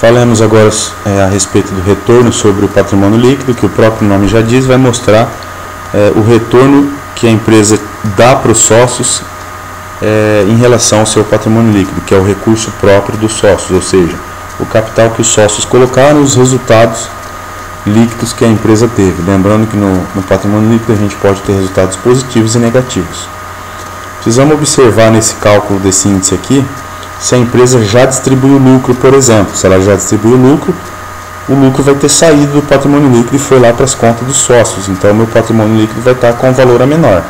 Falamos agora é, a respeito do retorno sobre o patrimônio líquido, que o próprio nome já diz, vai mostrar é, o retorno que a empresa dá para os sócios é, em relação ao seu patrimônio líquido, que é o recurso próprio dos sócios, ou seja, o capital que os sócios colocaram os resultados líquidos que a empresa teve. Lembrando que no, no patrimônio líquido a gente pode ter resultados positivos e negativos. Precisamos observar nesse cálculo desse índice aqui se a empresa já distribuiu lucro, por exemplo. Se ela já distribuiu lucro, o lucro vai ter saído do patrimônio líquido e foi lá para as contas dos sócios. Então, meu patrimônio líquido vai estar com um valor a menor.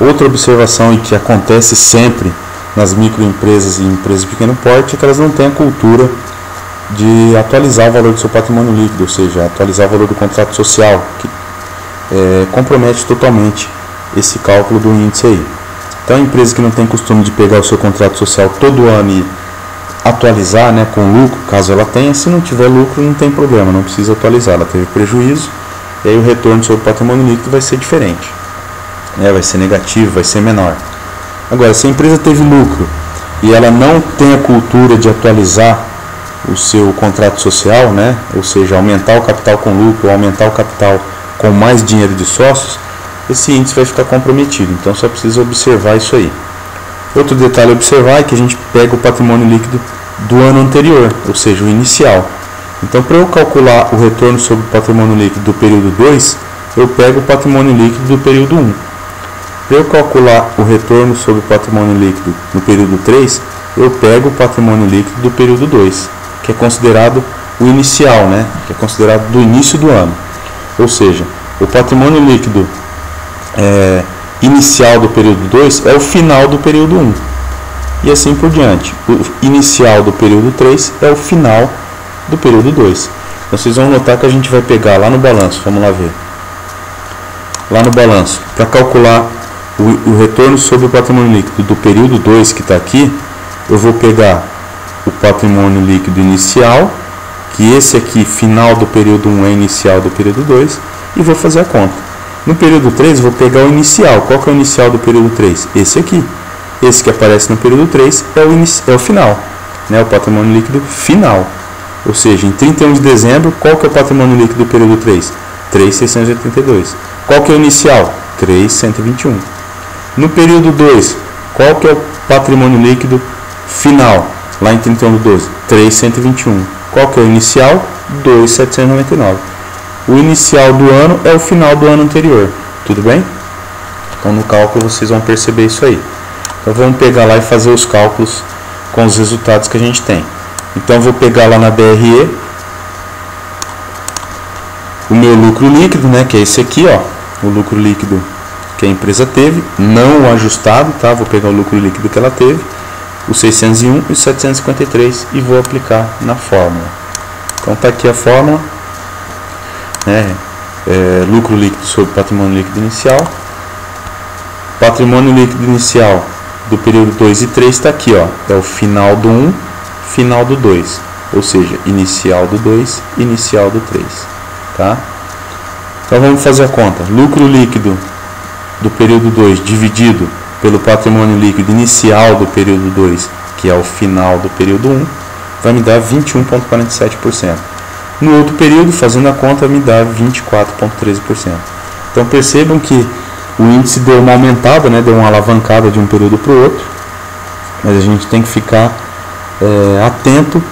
Outra observação e que acontece sempre nas microempresas e empresas de pequeno porte é que elas não têm a cultura de atualizar o valor do seu patrimônio líquido, ou seja, atualizar o valor do contrato social, que é, compromete totalmente esse cálculo do índice aí. Então, a empresa que não tem costume de pegar o seu contrato social todo ano e atualizar né, com lucro, caso ela tenha, se não tiver lucro, não tem problema, não precisa atualizar. Ela teve prejuízo, e aí o retorno sobre o patrimônio líquido vai ser diferente, né, vai ser negativo, vai ser menor. Agora, se a empresa teve lucro e ela não tem a cultura de atualizar o seu contrato social, né? ou seja, aumentar o capital com lucro, aumentar o capital com mais dinheiro de sócios, esse índice vai ficar comprometido. Então só precisa observar isso aí. Outro detalhe a observar é que a gente pega o patrimônio líquido do ano anterior, ou seja, o inicial. Então, para eu calcular o retorno sobre o patrimônio líquido do período 2, eu pego o patrimônio líquido do período 1. Para eu calcular o retorno sobre o patrimônio líquido no período 3, eu pego o patrimônio líquido do período 2 que é considerado o inicial, né? que é considerado do início do ano. Ou seja, o patrimônio líquido é, inicial do período 2 é o final do período 1. Um. E assim por diante. O inicial do período 3 é o final do período 2. Então vocês vão notar que a gente vai pegar lá no balanço, vamos lá ver. Lá no balanço, para calcular o, o retorno sobre o patrimônio líquido do período 2 que está aqui, eu vou pegar o patrimônio líquido inicial, que esse aqui, final do período 1 é inicial do período 2, e vou fazer a conta. No período 3, vou pegar o inicial. Qual que é o inicial do período 3? Esse aqui. Esse que aparece no período 3 é o, é o final, né? o patrimônio líquido final. Ou seja, em 31 de dezembro, qual que é o patrimônio líquido do período 3? 3,682. Qual que é o inicial? 3,121. No período 2, qual que é o patrimônio líquido final? lá em 31 do 12, 3,121. Qual que é o inicial? 2,799. O inicial do ano é o final do ano anterior, tudo bem? Então no cálculo vocês vão perceber isso aí. Então vamos pegar lá e fazer os cálculos com os resultados que a gente tem. Então vou pegar lá na BRE o meu lucro líquido, né, que é esse aqui, ó, o lucro líquido que a empresa teve, não o ajustado, tá? Vou pegar o lucro líquido que ela teve o 601 e o 753 e vou aplicar na fórmula. Então está aqui a fórmula, né, é, lucro líquido sobre patrimônio líquido inicial. Patrimônio líquido inicial do período 2 e 3 está aqui, ó, é o final do 1, final do 2, ou seja, inicial do 2, inicial do 3. Tá? Então vamos fazer a conta. Lucro líquido do período 2 dividido pelo patrimônio líquido inicial do período 2, que é o final do período 1, vai me dar 21,47%. No outro período, fazendo a conta, me dá 24,13%. Então percebam que o índice deu uma aumentada, né, deu uma alavancada de um período para o outro, mas a gente tem que ficar é, atento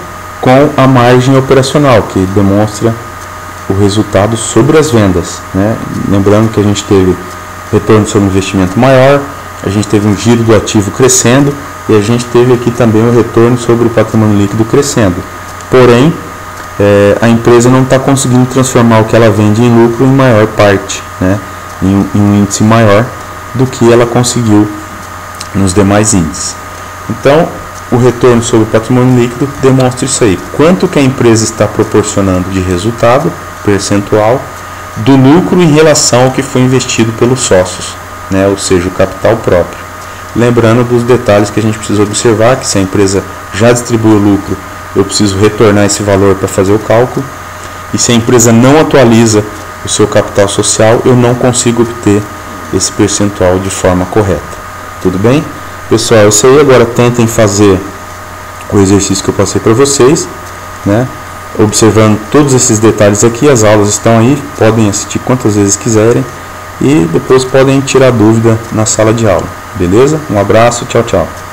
com a margem operacional, que demonstra o resultado sobre as vendas. Né? Lembrando que a gente teve retorno sobre investimento maior, a gente teve um giro do ativo crescendo e a gente teve aqui também o um retorno sobre o patrimônio líquido crescendo. Porém, é, a empresa não está conseguindo transformar o que ela vende em lucro em maior parte, né, em, em um índice maior do que ela conseguiu nos demais índices. Então, o retorno sobre o patrimônio líquido demonstra isso aí. Quanto que a empresa está proporcionando de resultado percentual do lucro em relação ao que foi investido pelos sócios né, ou seja, o capital próprio. Lembrando dos detalhes que a gente precisa observar, que se a empresa já distribuiu lucro, eu preciso retornar esse valor para fazer o cálculo. E se a empresa não atualiza o seu capital social, eu não consigo obter esse percentual de forma correta. Tudo bem? Pessoal, isso aí agora tentem fazer o exercício que eu passei para vocês. né? Observando todos esses detalhes aqui, as aulas estão aí, podem assistir quantas vezes quiserem e depois podem tirar dúvida na sala de aula. Beleza? Um abraço, tchau, tchau.